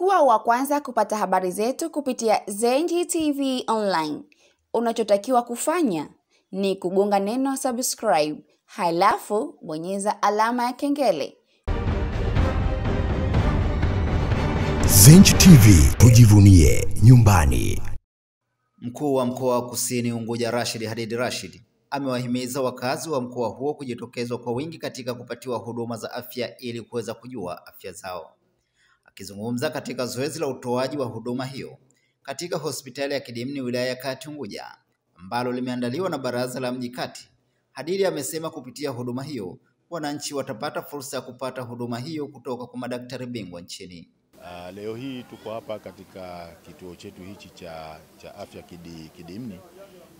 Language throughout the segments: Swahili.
Kuwa wa kwanza kupata habari zetu kupitia Zenji TV Online. Unachotakiwa kufanya ni kugonga neno subscribe, halafu bonyeza alama ya kengele. Zenji TV tujivunie nyumbani. Mkuu wa mkoa wa Kusini Unguja Rashid Hadid Rashid amewahimiza wakazi wa mkoa huo kujitokeza kwa wingi katika kupatiwa huduma za afya ili kuweza kujua afya zao. Akizungumza katika zoezi la utoaji wa huduma hiyo katika hospitali ya Kidimni wilaya ya Kati Unguja ambalo limeandaliwa na Baraza la Mji Kati, Hadili amesema kupitia huduma hiyo wananchi watapata fursa ya kupata huduma hiyo kutoka kwa madaktari bingwa nchini. Uh, leo hii tuko hapa katika kituo chetu hichi cha, cha afya Kidi, Kidimni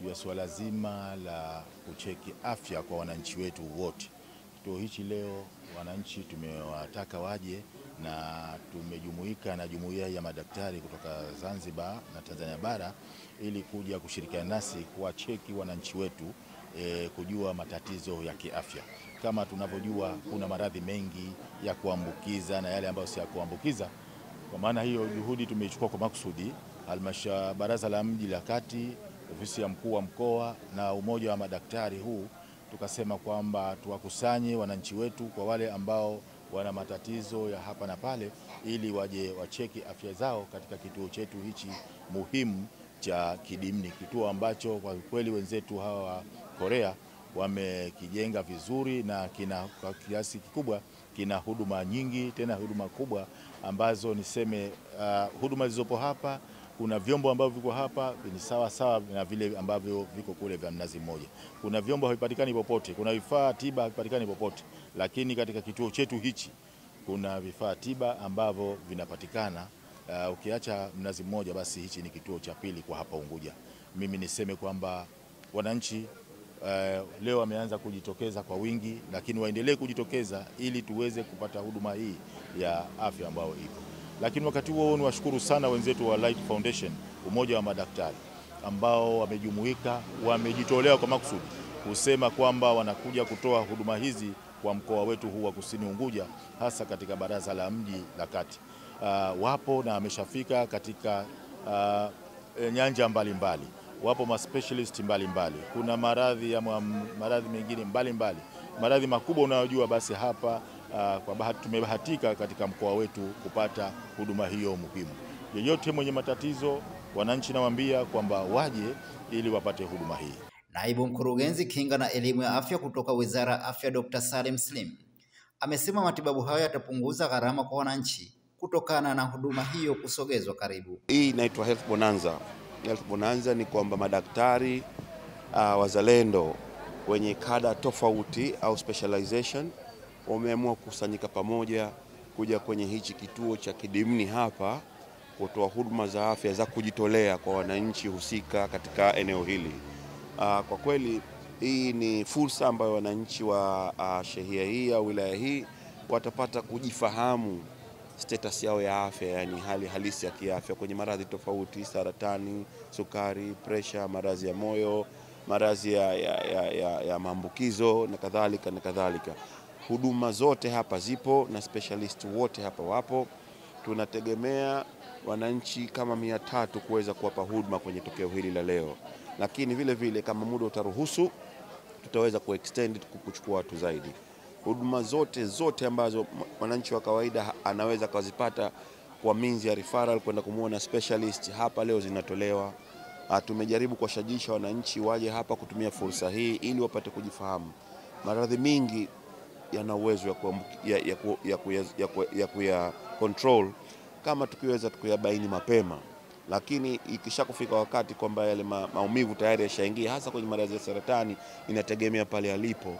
juu ya suala zima la kucheki afya kwa wananchi wetu wote. Kituo hichi leo wananchi tumewataka waje na tumejumuika na jumuiya ya madaktari kutoka Zanzibar na Tanzania bara ili kuja kushirikiana nasi kuwacheki wananchi wetu e, kujua matatizo ya kiafya. Kama tunavyojua kuna maradhi mengi ya kuambukiza na yale ambayo si ya kuambukiza. Kwa maana hiyo juhudi tumeichukua kwa makusudi, halmashauri baraza la mji la Kati, ofisi ya mkuu wa mkoa na umoja wa madaktari huu, tukasema kwamba tuwakusanye wananchi wetu kwa wale ambao wana matatizo ya hapa na pale, ili waje wacheki afya zao katika kituo chetu hichi muhimu cha Kidimni, kituo ambacho kwa kweli wenzetu hawa wa Korea wamekijenga vizuri na kina kwa kiasi kikubwa kina huduma nyingi, tena huduma kubwa ambazo niseme, uh, huduma zilizopo hapa, kuna vyombo ambavyo viko hapa ni sawa sawa na vile ambavyo viko kule vya Mnazi Mmoja. Kuna vyombo havipatikani popote, kuna vifaa tiba havipatikani popote, lakini katika kituo chetu hichi kuna vifaa tiba ambavyo vinapatikana. Uh, ukiacha Mnazi Mmoja, basi hichi ni kituo cha pili kwa hapa Unguja. Mimi niseme kwamba wananchi Uh, leo wameanza kujitokeza kwa wingi, lakini waendelee kujitokeza ili tuweze kupata huduma hii ya afya ambayo ipo. Lakini wakati huo ni washukuru sana wenzetu wa Light Foundation, umoja wa madaktari ambao wamejumuika, wamejitolea kwa makusudi kusema kwamba wanakuja kutoa huduma hizi kwa mkoa wetu huu wa Kusini Unguja, hasa katika baraza la mji la Kati. Uh, wapo na ameshafika katika uh, nyanja mbalimbali mbali wapo ma specialist mbalimbali, kuna maradhi ya maradhi mengine mbalimbali, maradhi makubwa unayojua. Basi hapa uh, kwa bahati tumebahatika katika mkoa wetu kupata huduma hiyo muhimu. Yeyote mwenye matatizo, wananchi nawaambia kwamba waje ili wapate huduma hii. Naibu mkurugenzi kinga na elimu ya afya kutoka Wizara ya Afya Dr. Salim Slim amesema matibabu hayo yatapunguza gharama kwa wananchi kutokana na huduma hiyo kusogezwa karibu. Hii inaitwa Health Bonanza. Health Bonanza ni kwamba madaktari uh, wazalendo wenye kada tofauti au specialization wameamua kukusanyika pamoja kuja kwenye hichi kituo cha Kidimni hapa kutoa huduma za afya za kujitolea kwa wananchi husika katika eneo hili. Uh, kwa kweli hii ni fursa ambayo wananchi wa uh, shehia hii au wilaya hii watapata kujifahamu status yao ya afya, yani hali halisi ya kiafya kwenye maradhi tofauti, saratani, sukari, presha, maradhi ya moyo, maradhi ya, ya, ya, ya, ya maambukizo na kadhalika na kadhalika. Huduma zote hapa zipo na specialist wote hapa wapo. Tunategemea wananchi kama mia tatu kuweza kuwapa huduma kwenye tokeo hili la leo, lakini vile vile kama muda utaruhusu tutaweza kuextend kuchukua watu zaidi huduma zote zote ambazo mwananchi wa kawaida anaweza kuzipata kwa minzi ya referral kwenda kumwona specialist hapa leo zinatolewa. Tumejaribu kuwashajisha wananchi waje hapa kutumia fursa hii ili wapate kujifahamu. Maradhi mingi yana uwezo ya, ya, ya, ya, ya, ya, ya kuya control kama tukiweza tukuyabaini mapema, lakini ikisha kufika wakati kwamba yale ma, maumivu tayari yashaingia, hasa kwenye maradhi ya saratani, inategemea pale alipo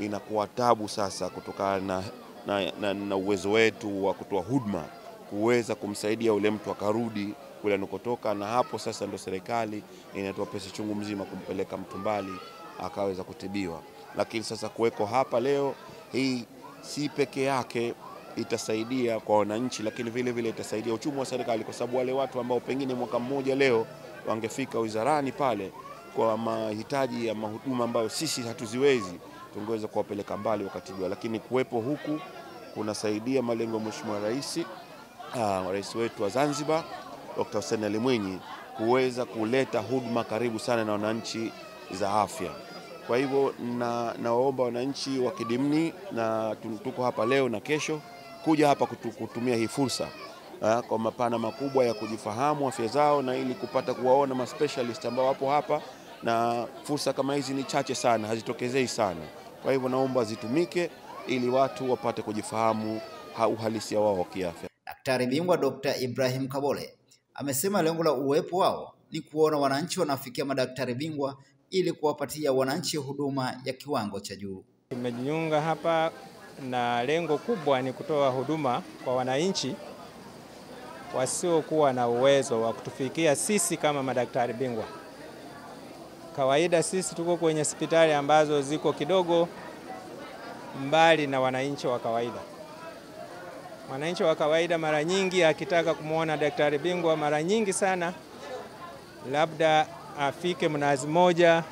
inakuwa tabu sasa kutokana na, na, na, na uwezo wetu wa kutoa huduma kuweza kumsaidia ule mtu akarudi kule anakotoka, na hapo sasa ndo serikali inatoa pesa chungu mzima kumpeleka mtu mbali akaweza kutibiwa. Lakini sasa kuweko hapa leo, hii si peke yake itasaidia kwa wananchi, lakini vile vile itasaidia uchumi wa serikali, kwa sababu wale watu ambao pengine mwaka mmoja leo wangefika wizarani pale kwa mahitaji ya mahuduma ambayo sisi hatuziwezi tungeweza kuwapeleka mbali wakatibiwa, lakini kuwepo huku kunasaidia malengo ya Mheshimiwa Rais uh, rais wetu wa Zanzibar Dr. Hussein Ali Mwinyi kuweza kuleta huduma karibu sana na wananchi za afya. Kwa hivyo na nawaomba wananchi wa Kidimni na tuko hapa leo na kesho kuja hapa kutu, kutumia hii fursa uh, kwa mapana makubwa ya kujifahamu afya zao na ili kupata kuwaona ma specialist ambao wapo hapa, na fursa kama hizi ni chache sana, hazitokezei sana. Kwa hivyo naomba zitumike ili watu wapate kujifahamu ha- uhalisia wao wa kiafya. Daktari bingwa Dr. Ibrahim Kabole amesema lengo la uwepo wao ni kuona wananchi wanafikia madaktari bingwa ili kuwapatia wananchi huduma ya kiwango cha juu. Tumejiunga hapa na lengo kubwa ni kutoa huduma kwa wananchi wasiokuwa na uwezo wa kutufikia sisi kama madaktari bingwa. Kawaida sisi tuko kwenye hospitali ambazo ziko kidogo mbali na wananchi wa kawaida. Mwananchi wa kawaida mara nyingi akitaka kumwona daktari bingwa, mara nyingi sana labda afike Mnazi Moja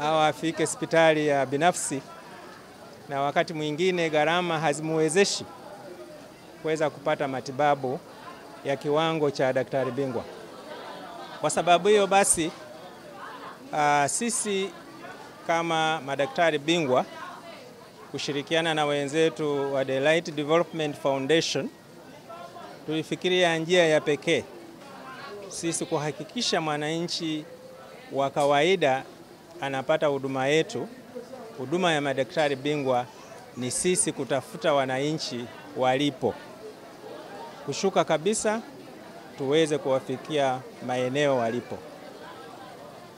au afike hospitali ya binafsi, na wakati mwingine gharama hazimwezeshi kuweza kupata matibabu ya kiwango cha daktari bingwa. Kwa sababu hiyo basi, uh, sisi kama madaktari bingwa kushirikiana na wenzetu wa Delight Development Foundation tulifikiria njia ya pekee sisi kuhakikisha mwananchi wa kawaida anapata huduma yetu. Huduma ya madaktari bingwa ni sisi kutafuta wananchi walipo, kushuka kabisa, tuweze kuwafikia maeneo walipo,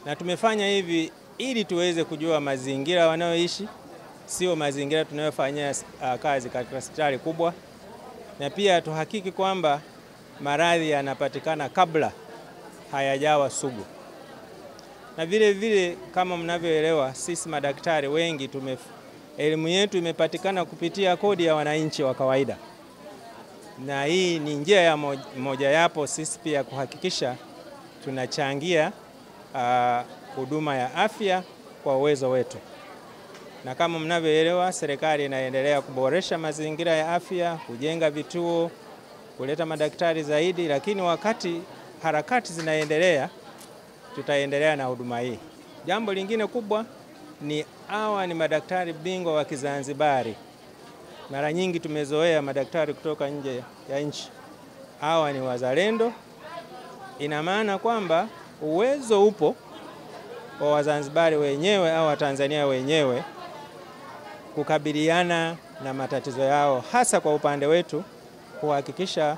na tumefanya hivi ili tuweze kujua mazingira wanayoishi, sio mazingira tunayofanyia uh, kazi katika hospitali kubwa, na pia tuhakiki kwamba maradhi yanapatikana kabla hayajawa sugu. Na vile vile kama mnavyoelewa, sisi madaktari wengi tume elimu yetu imepatikana kupitia kodi ya wananchi wa kawaida, na hii ni njia ya moja yapo sisi pia kuhakikisha tunachangia ah, huduma ya afya kwa uwezo wetu. Na kama mnavyoelewa, serikali inaendelea kuboresha mazingira ya afya, kujenga vituo, kuleta madaktari zaidi, lakini wakati harakati zinaendelea, tutaendelea na huduma hii. Jambo lingine kubwa ni hawa ni madaktari bingwa wa Kizanzibari. Mara nyingi tumezoea madaktari kutoka nje ya nchi, hawa ni wazalendo. Ina maana kwamba uwezo upo wa Wazanzibari wenyewe au Watanzania wenyewe kukabiliana na matatizo yao, hasa kwa upande wetu kuhakikisha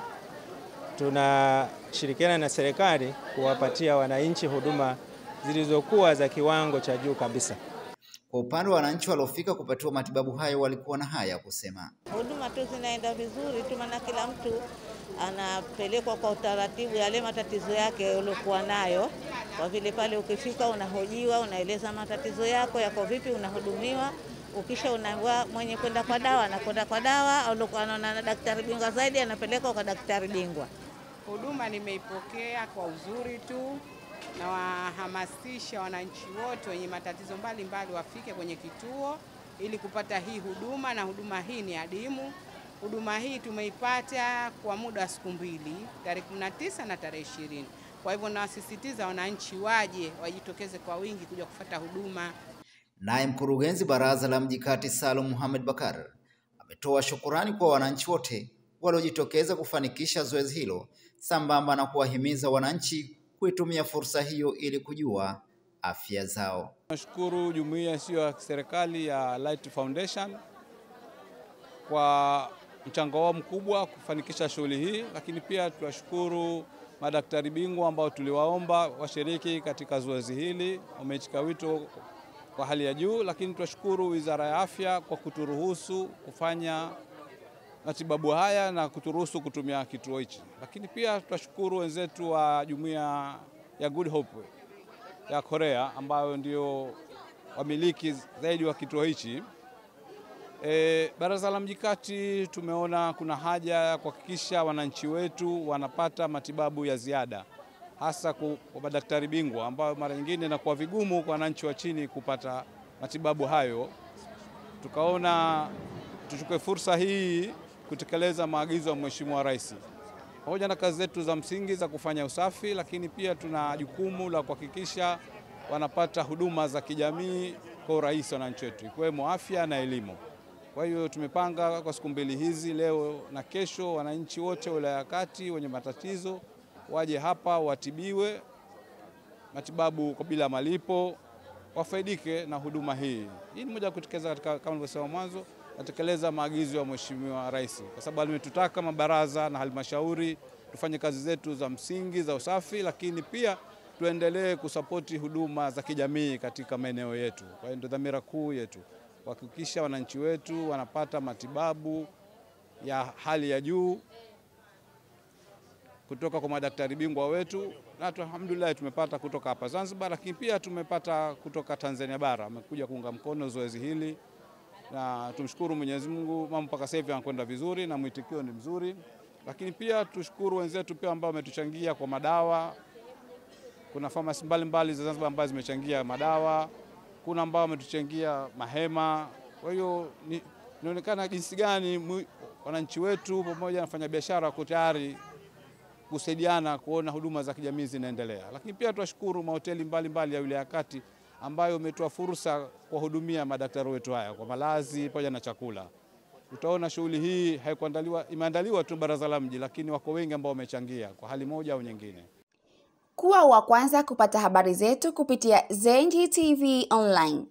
tunashirikiana na serikali kuwapatia wananchi huduma zilizokuwa za kiwango cha juu kabisa. Kwa upande wa wananchi waliofika kupatiwa matibabu hayo walikuwa na haya ya kusema. Huduma tu zinaenda vizuri tu, maana kila mtu anapelekwa kwa utaratibu yale matatizo yake uliokuwa nayo. Kwa vile pale ukifika unahojiwa, unaeleza matatizo yako yako vipi, unahudumiwa. Ukisha unaambiwa mwenye kwenda kwa dawa anakwenda kwa dawa, anaona na daktari bingwa zaidi anapelekwa kwa daktari bingwa. Huduma nimeipokea kwa uzuri tu, na wahamasisha wananchi wote wenye matatizo mbalimbali wafike kwenye kituo ili kupata hii huduma, na huduma hii ni adimu. Huduma hii tumeipata kwa muda wa siku mbili, tarehe 19 na tarehe ishirini. Kwa hivyo nawasisitiza wananchi waje wajitokeze kwa wingi kuja kufata huduma. Naye mkurugenzi baraza la mji kati Salum Muhamed Bakar ametoa shukurani kwa wananchi wote waliojitokeza kufanikisha zoezi hilo sambamba na kuwahimiza wananchi kuitumia fursa hiyo ili kujua afya zao. Nashukuru jumuiya isiyo ya serikali ya Light Foundation kwa mchango wao mkubwa kufanikisha shughuli hii, lakini pia tuwashukuru madaktari bingwa ambao tuliwaomba washiriki katika zoezi hili, wameitika wito kwa hali ya juu, lakini tuwashukuru Wizara ya Afya kwa kuturuhusu kufanya matibabu haya na kuturuhusu kutumia kituo hichi, lakini pia tutashukuru wenzetu wa jumuiya ya Good Hope ya Korea ambayo ndio wamiliki zaidi wa kituo hichi. E, Baraza la Mji Kati tumeona kuna haja ya kuhakikisha wananchi wetu wanapata matibabu ya ziada hasa kwa madaktari bingwa ambayo mara nyingine inakuwa vigumu kwa wananchi wa chini kupata matibabu hayo. Tukaona tuchukue fursa hii kutekeleza maagizo ya Mheshimiwa Rais pamoja na kazi zetu za msingi za kufanya usafi, lakini pia tuna jukumu la kuhakikisha wanapata huduma za kijamii kwa urahisi wananchi wetu, ikiwemo afya na elimu. Kwa hiyo tumepanga kwa siku mbili hizi, leo na kesho, wananchi wote wa wilaya ya Kati wenye matatizo waje hapa watibiwe matibabu kwa bila malipo, wafaidike na huduma hii. Hii ni moja ya kutekeleza katika, kama nilivyosema mwanzo, natekeleza maagizo ya Mheshimiwa Rais, kwa sababu alimetutaka mabaraza na halmashauri tufanye kazi zetu za msingi za usafi, lakini pia tuendelee kusapoti huduma za kijamii katika maeneo yetu. Kwa hiyo ndio dhamira kuu yetu kuhakikisha wananchi wetu wanapata matibabu ya hali ya juu kutoka kwa madaktari bingwa wetu, na alhamdulillah tumepata kutoka hapa Zanzibar, lakini pia tumepata kutoka Tanzania bara, amekuja kuunga mkono zoezi hili, na tumshukuru Mwenyezi Mungu, mambo mpaka sasa hivi yanakwenda vizuri na mwitikio ni mzuri, lakini pia tushukuru wenzetu pia ambao wametuchangia kwa madawa. Kuna famasi mbalimbali za Zanzibar ambazo zimechangia madawa, kuna ambao wametuchangia mahema. Kwa hiyo inaonekana jinsi gani wananchi wetu pamoja na wafanyabiashara wako tayari kusaidiana kuona huduma za kijamii zinaendelea. Lakini pia tunashukuru mahoteli mbalimbali ya wilaya ya Kati ambayo umetoa fursa kuwahudumia madaktari wetu haya kwa malazi pamoja na chakula. Utaona shughuli hii haikuandaliwa, imeandaliwa tu baraza la mji, lakini wako wengi ambao wamechangia kwa hali moja au nyingine. Kuwa wa kwanza kupata habari zetu kupitia Zenji TV Online.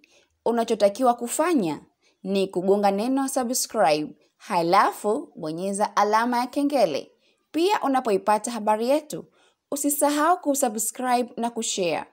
Unachotakiwa kufanya ni kugonga neno subscribe, halafu bonyeza alama ya kengele. Pia unapoipata habari yetu, usisahau kusubscribe na kushare.